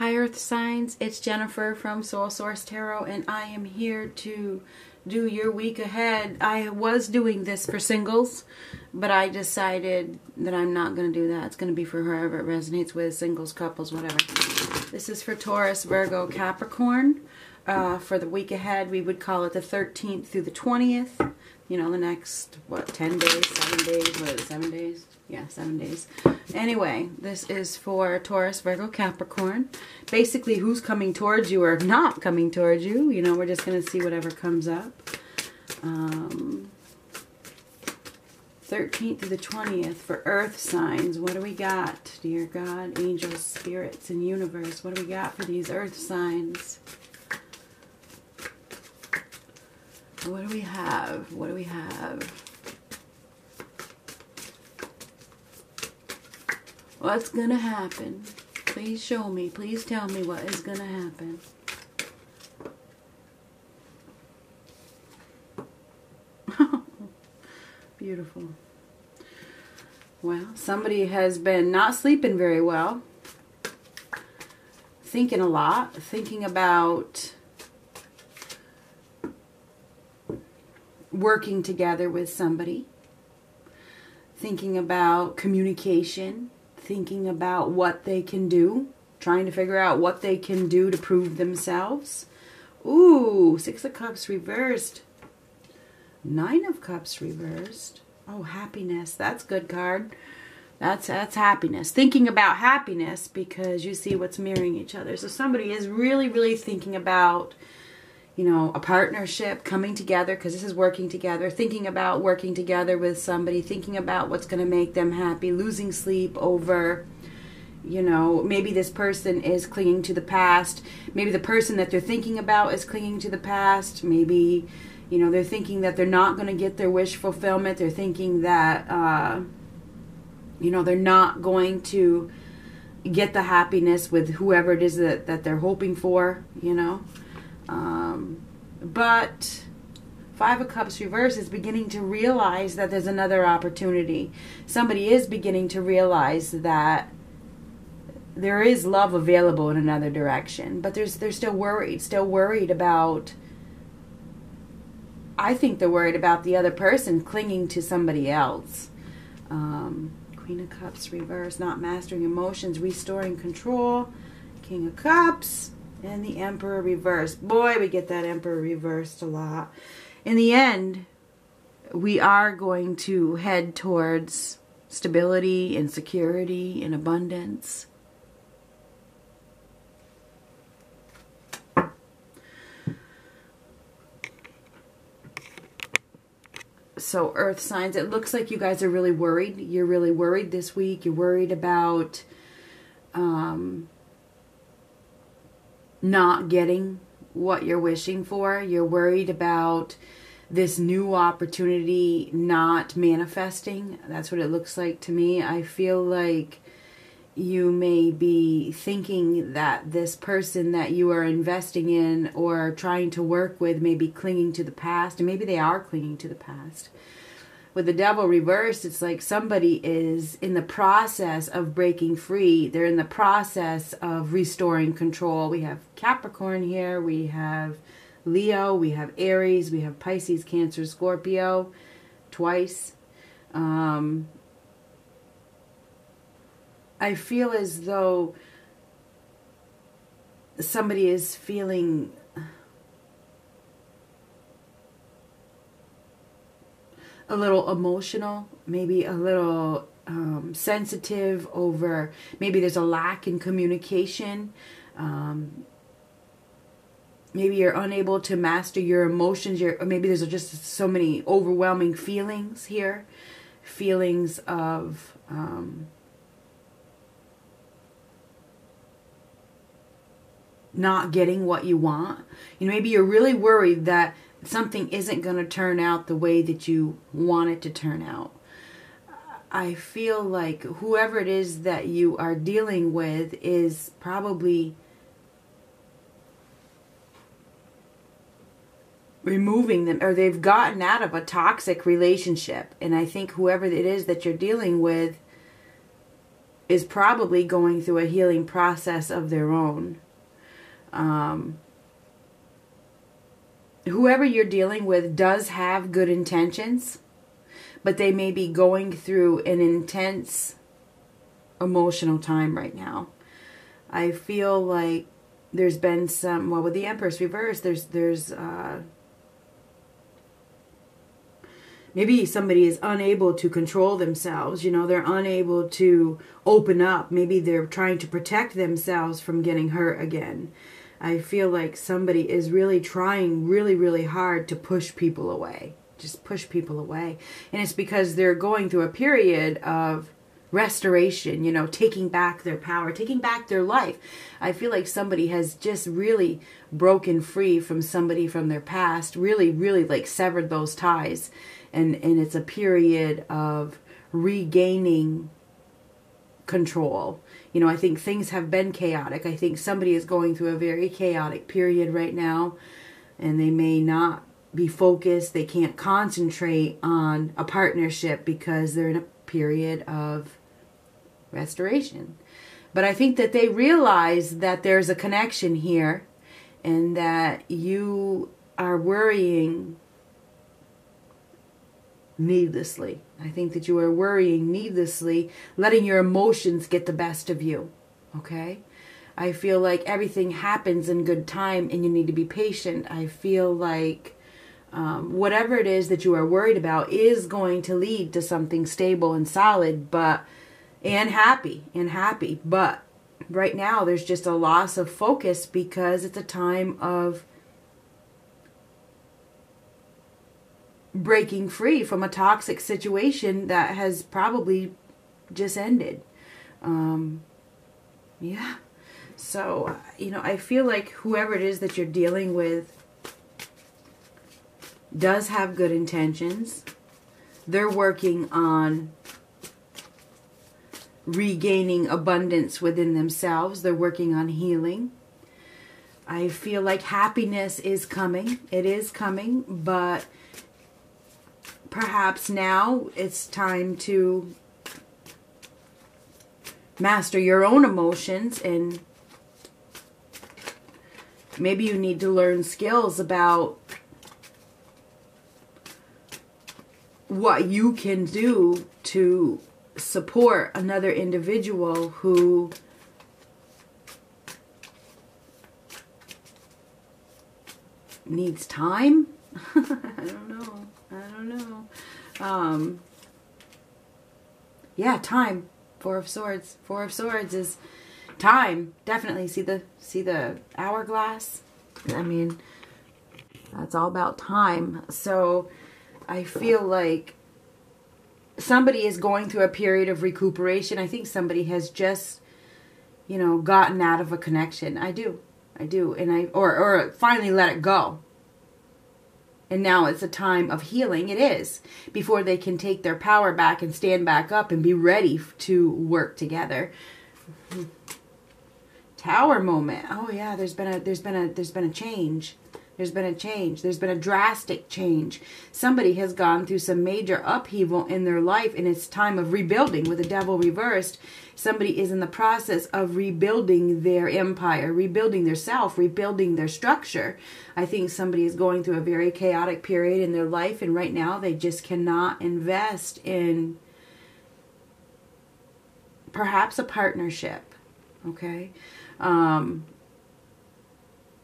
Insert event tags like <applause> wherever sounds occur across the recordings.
Hi Earth Signs, it's Jennifer from Soul Source Tarot and I am here to do your week ahead. I was doing this for singles, but I decided that I'm not going to do that. It's going to be for whoever it resonates with, singles, couples, whatever. This is for Taurus, Virgo, Capricorn. Uh, for the week ahead, we would call it the 13th through the 20th. You know, the next, what, 10 days, 7 days, what is it, 7 days? yeah, seven days. Anyway, this is for Taurus, Virgo, Capricorn. Basically, who's coming towards you or not coming towards you. You know, we're just going to see whatever comes up. Um, 13th to the 20th for Earth signs. What do we got, dear God, angels, spirits, and universe? What do we got for these Earth signs? What do we have? What do we have? What's gonna happen? Please show me. Please tell me what is gonna happen. <laughs> Beautiful. Well, somebody has been not sleeping very well. Thinking a lot. Thinking about working together with somebody. Thinking about communication thinking about what they can do, trying to figure out what they can do to prove themselves. Ooh, Six of Cups reversed. Nine of Cups reversed. Oh, happiness. That's good card. That's that's happiness. Thinking about happiness because you see what's mirroring each other. So somebody is really, really thinking about you know, a partnership, coming together, because this is working together, thinking about working together with somebody, thinking about what's going to make them happy, losing sleep over, you know, maybe this person is clinging to the past. Maybe the person that they're thinking about is clinging to the past. Maybe, you know, they're thinking that they're not going to get their wish fulfillment. They're thinking that, uh, you know, they're not going to get the happiness with whoever it is that, that they're hoping for, you know. Um, but Five of Cups reverse is beginning to realize that there's another opportunity. Somebody is beginning to realize that there is love available in another direction, but there's they're still worried, still worried about I think they're worried about the other person clinging to somebody else. Um, Queen of Cups reverse, not mastering emotions, restoring control. King of Cups, and the Emperor reversed. Boy, we get that Emperor reversed a lot. In the end, we are going to head towards stability and security and abundance. So, Earth signs, it looks like you guys are really worried. You're really worried this week. You're worried about um, not getting what you're wishing for. You're worried about this new opportunity not manifesting. That's what it looks like to me. I feel like you may be thinking that this person that you are investing in or trying to work with may be clinging to the past, and maybe they are clinging to the past with the devil reversed, it's like somebody is in the process of breaking free. They're in the process of restoring control. We have Capricorn here, we have Leo, we have Aries, we have Pisces, Cancer, Scorpio twice. Um, I feel as though somebody is feeling a little emotional, maybe a little um, sensitive over maybe there's a lack in communication. Um, maybe you're unable to master your emotions. You're, maybe there's just so many overwhelming feelings here, feelings of um, not getting what you want. You know, maybe you're really worried that something isn't going to turn out the way that you want it to turn out. I feel like whoever it is that you are dealing with is probably removing them or they've gotten out of a toxic relationship and I think whoever it is that you're dealing with is probably going through a healing process of their own. Um, whoever you're dealing with does have good intentions, but they may be going through an intense emotional time right now. I feel like there's been some well with the Empress reverse. There's there's uh, maybe somebody is unable to control themselves. You know, they're unable to open up. Maybe they're trying to protect themselves from getting hurt again. I feel like somebody is really trying really really hard to push people away. Just push people away. And it's because they're going through a period of restoration, you know, taking back their power, taking back their life. I feel like somebody has just really broken free from somebody from their past, really, really like severed those ties. And, and it's a period of regaining control. You know, I think things have been chaotic. I think somebody is going through a very chaotic period right now, and they may not be focused. They can't concentrate on a partnership because they're in a period of restoration. But I think that they realize that there's a connection here and that you are worrying needlessly. I think that you are worrying needlessly, letting your emotions get the best of you. Okay? I feel like everything happens in good time and you need to be patient. I feel like um, whatever it is that you are worried about is going to lead to something stable and solid, but and happy and happy. But right now, there's just a loss of focus because it's a time of breaking free from a toxic situation that has probably just ended. Um, yeah. So, you know, I feel like whoever it is that you're dealing with does have good intentions. They're working on regaining abundance within themselves. They're working on healing. I feel like happiness is coming. It is coming, but perhaps now it's time to master your own emotions and maybe you need to learn skills about what you can do to support another individual who needs time. <laughs> I don't know. Don't know. Um, yeah, time. Four of Swords. Four of Swords is time. Definitely see the see the hourglass. I mean, that's all about time. So I feel like somebody is going through a period of recuperation. I think somebody has just, you know, gotten out of a connection. I do. I do. And I or or finally let it go. And now it's a time of healing. It is before they can take their power back and stand back up and be ready to work together. Tower moment. Oh yeah, there's been a there's been a there's been a change. There's been a change. There's been a drastic change. Somebody has gone through some major upheaval in their life and it's time of rebuilding with the devil reversed. Somebody is in the process of rebuilding their empire, rebuilding their self, rebuilding their structure. I think somebody is going through a very chaotic period in their life and right now they just cannot invest in perhaps a partnership. Okay? Um,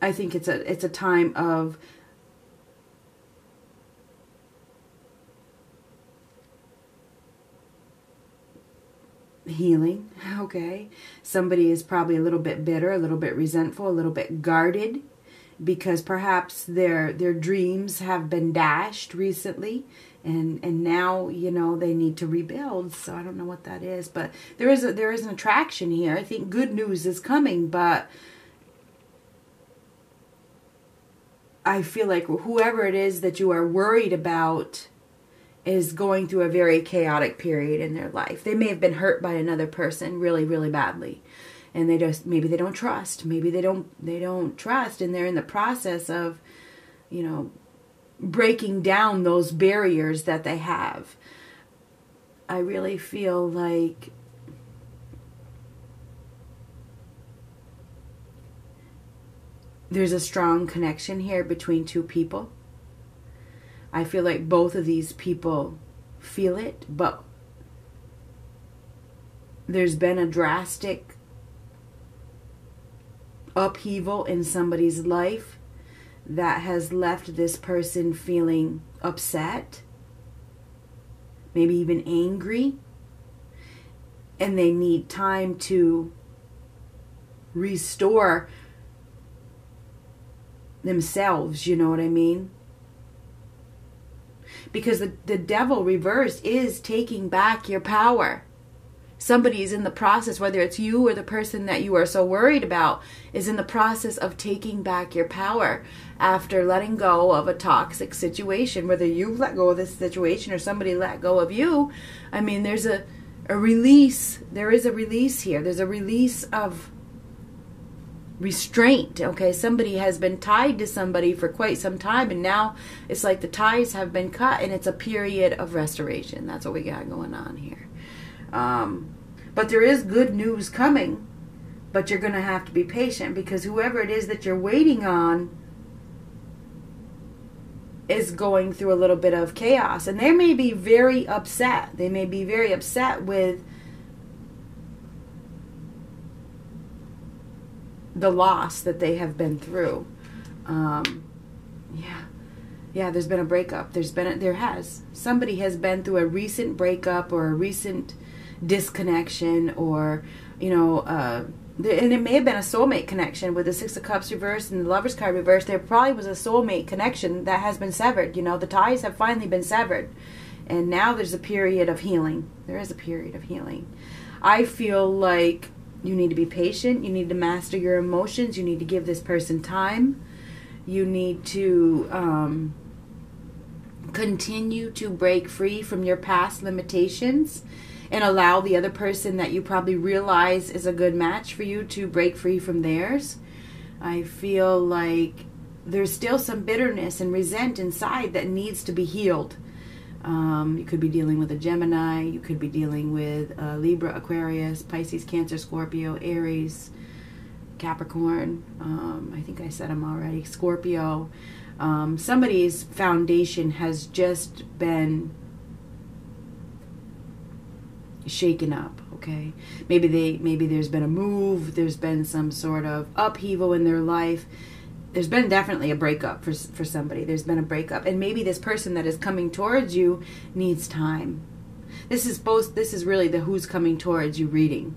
I think it's a it's a time of healing, <laughs> okay? Somebody is probably a little bit bitter, a little bit resentful, a little bit guarded because perhaps their their dreams have been dashed recently and and now you know they need to rebuild. So i don't know what that is but there is a there is an attraction here. I think good news is coming but I feel like whoever it is that you are worried about is going through a very chaotic period in their life. They may have been hurt by another person really, really badly. And they just maybe they don't trust. Maybe they don't they don't trust and they're in the process of, you know, breaking down those barriers that they have. I really feel like there's a strong connection here between two people. I feel like both of these people feel it, but there's been a drastic upheaval in somebody's life that has left this person feeling upset, maybe even angry, and they need time to restore themselves, you know what I mean? Because the, the devil reversed is taking back your power. Somebody is in the process, whether it's you or the person that you are so worried about, is in the process of taking back your power after letting go of a toxic situation. Whether you've let go of this situation or somebody let go of you, I mean, there's a, a release. There is a release here. There's a release of restraint. Okay, somebody has been tied to somebody for quite some time, and now it's like the ties have been cut, and it's a period of restoration. That's what we got going on here. Um, but there is good news coming, but you're going to have to be patient because whoever it is that you're waiting on is going through a little bit of chaos, and they may be very upset. They may be very upset with the loss that they have been through. Um, yeah, yeah. There's been a breakup. There's been a, there has somebody has been through a recent breakup or a recent disconnection or you know. Uh, and it may have been a soulmate connection with the Six of Cups reversed and the Lover's card reversed. There probably was a soulmate connection that has been severed. You know, the ties have finally been severed. And now there's a period of healing. There is a period of healing. I feel like you need to be patient. You need to master your emotions. You need to give this person time. You need to um, continue to break free from your past limitations and allow the other person that you probably realize is a good match for you to break free from theirs. I feel like there's still some bitterness and resent inside that needs to be healed. Um, you could be dealing with a Gemini. You could be dealing with Libra, Aquarius, Pisces, Cancer, Scorpio, Aries, Capricorn. Um, I think I said them already. Scorpio. Um, somebody's foundation has just been shaken up okay maybe they maybe there's been a move there's been some sort of upheaval in their life there's been definitely a breakup for for somebody. There's been a breakup, and maybe this person that is coming towards you needs time. This is both. This is really the who's coming towards you reading.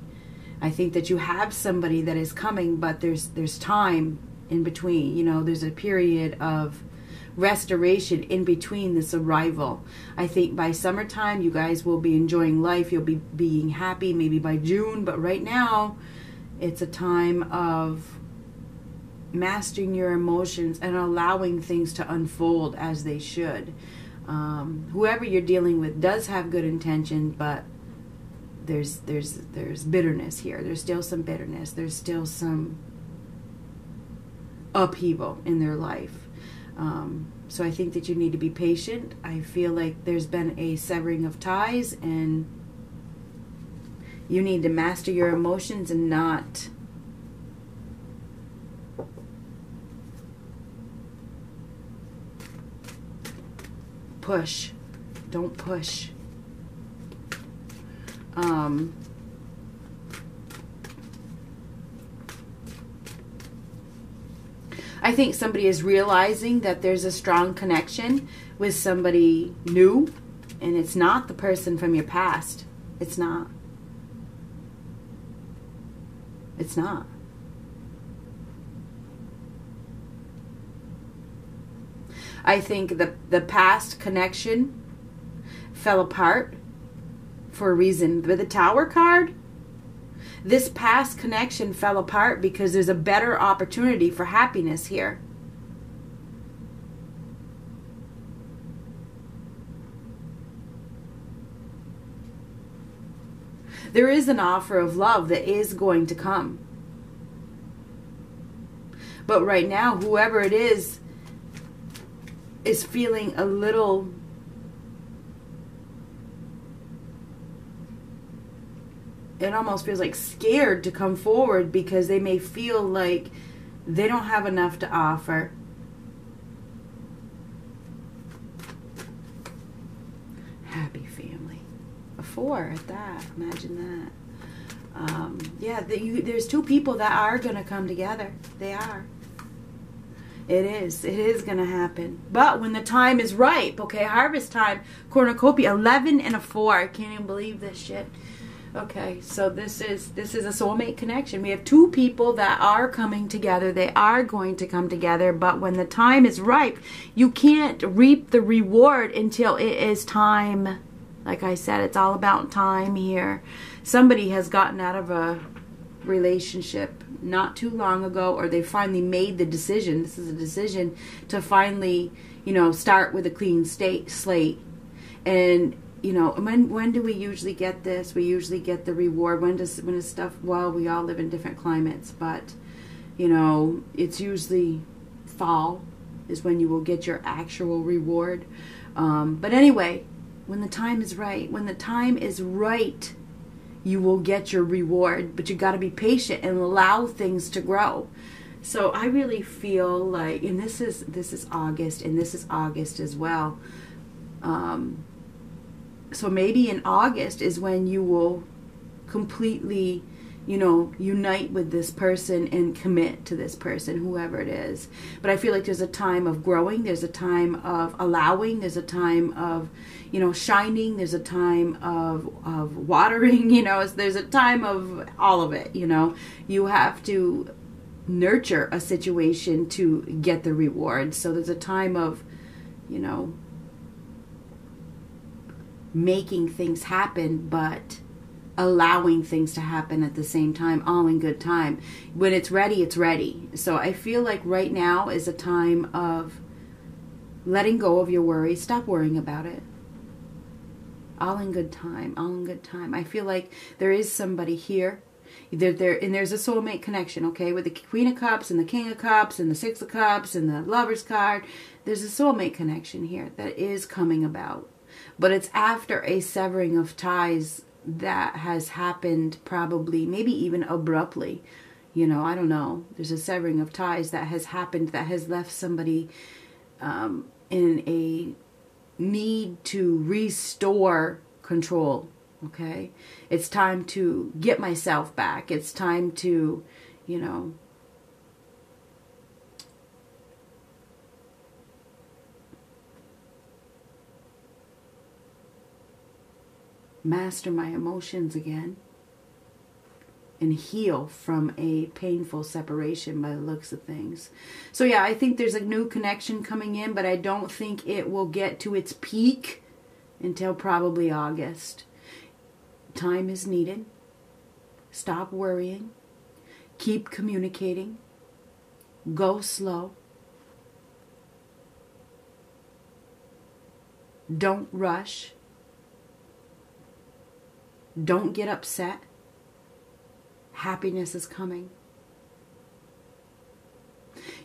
I think that you have somebody that is coming, but there's there's time in between. You know, there's a period of restoration in between this arrival. I think by summertime you guys will be enjoying life. You'll be being happy maybe by June, but right now it's a time of mastering your emotions and allowing things to unfold as they should. Um, whoever you're dealing with does have good intention, but there's there's there's bitterness here. There's still some bitterness. There's still some upheaval in their life. Um, so I think that you need to be patient. I feel like there's been a severing of ties, and you need to master your emotions and not push. Don't push. Um, I think somebody is realizing that there's a strong connection with somebody new, and it's not the person from your past. It's not. It's not. I think the the past connection fell apart for a reason. With the Tower card, this past connection fell apart because there's a better opportunity for happiness here. There is an offer of love that is going to come. But right now, whoever it is is feeling a little it almost feels like scared to come forward because they may feel like They don't have enough to offer. Happy family. A four at that. Imagine that. Um, yeah, the, you, there's two people that are going to come together. They are. It is. It is going to happen. But when the time is ripe, okay, harvest time, cornucopia, 11 and a 4. I can't even believe this shit. Okay, so this is this is a soulmate connection. We have two people that are coming together. They are going to come together, but when the time is ripe, you can't reap the reward until it is time. Like I said, it's all about time here. Somebody has gotten out of a relationship not too long ago or they finally made the decision. This is a decision to finally, you know, start with a clean state slate. And you know when when do we usually get this? We usually get the reward. When does when is stuff well we all live in different climates but you know it's usually fall is when you will get your actual reward. Um, but anyway when the time is right when the time is right you will get your reward but you got to be patient and allow things to grow. So i really feel like and this is this is august and this is august as well. Um, so maybe in August is when you will completely, you know, unite with this person and commit to this person, whoever it is. But I feel like there's a time of growing, there's a time of allowing, there's a time of, you know, shining, there's a time of of watering, <laughs> you know, there's a time of all of it, you know. You have to nurture a situation to get the reward. So there's a time of, you know, making things happen, but allowing things to happen at the same time, all in good time. When it's ready, it's ready. So I feel like right now is a time of letting go of your worries. Stop worrying about it. All in good time. All in good time. I feel like there is somebody here. There, there, and there's a soulmate connection, okay, with the Queen of Cups and the King of Cups and the Six of Cups and the Lover's card. There's a soulmate connection here that is coming about but it's after a severing of ties that has happened probably maybe even abruptly you know i don't know. There's a severing of ties that has happened that has left somebody um, in a need to restore control okay? It's time to get myself back. It's time to you know master my emotions again and heal from a painful separation by the looks of things. So yeah, I think there's a new connection coming in, but I don't think it will get to its peak until probably August. Time is needed. Stop worrying. Keep communicating. Go slow. Don't rush. Don't get upset. Happiness is coming.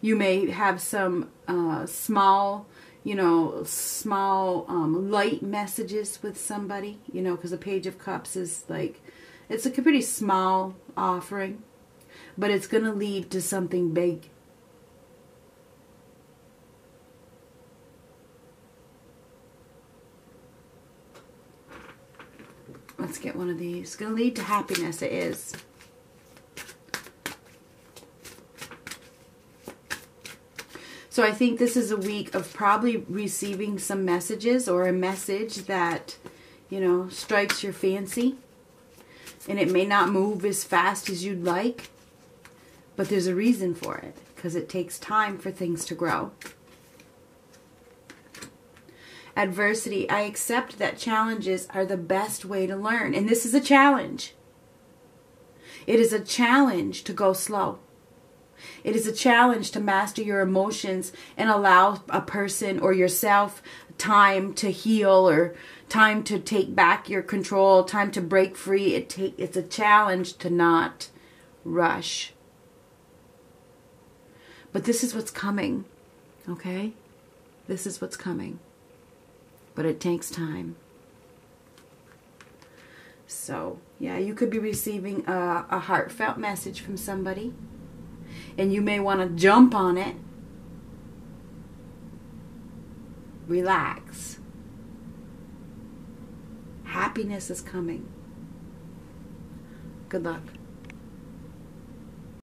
You may have some uh, small, you know, small um, light messages with somebody, you know, because a Page of Cups is like, it's a pretty small offering, but it's going to lead to something big get one of these. It's going to lead to happiness. It is. So I think this is a week of probably receiving some messages or a message that, you know, strikes your fancy. And it may not move as fast as you'd like, but there's a reason for it because it takes time for things to grow adversity, I accept that challenges are the best way to learn. And this is a challenge. It is a challenge to go slow. It is a challenge to master your emotions and allow a person or yourself time to heal or time to take back your control, time to break free. It take it's a challenge to not rush. But this is what's coming. Okay? This is what's coming but it takes time. So, yeah, you could be receiving a, a heartfelt message from somebody, and you may want to jump on it. Relax. Happiness is coming. Good luck.